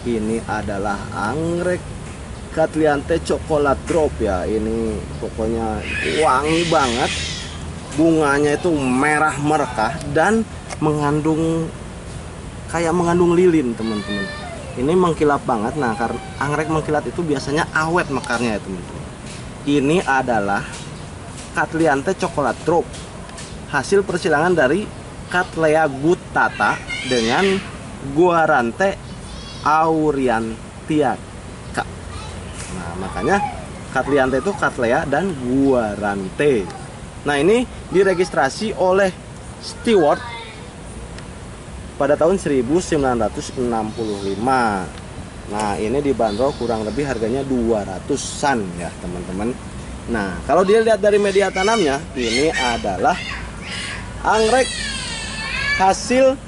Ini adalah anggrek Katliante coklat drop ya. Ini pokoknya wangi banget. Bunganya itu merah merekah dan mengandung kayak mengandung lilin, teman-teman. Ini mengkilap banget. Nah, karena anggrek mengkilat itu biasanya awet mekarnya ya, teman-teman. Ini adalah Katliante coklat drop. Hasil persilangan dari Cattleya gutata dengan Guarante auriantiaca. Nah, makanya Katliante itu Cattleya dan Guarante. Nah, ini diregistrasi oleh Stewart pada tahun 1965. Nah, ini dibanderol kurang lebih harganya 200-an ya, teman-teman. Nah, kalau dilihat dari media tanamnya, ini adalah anggrek hasil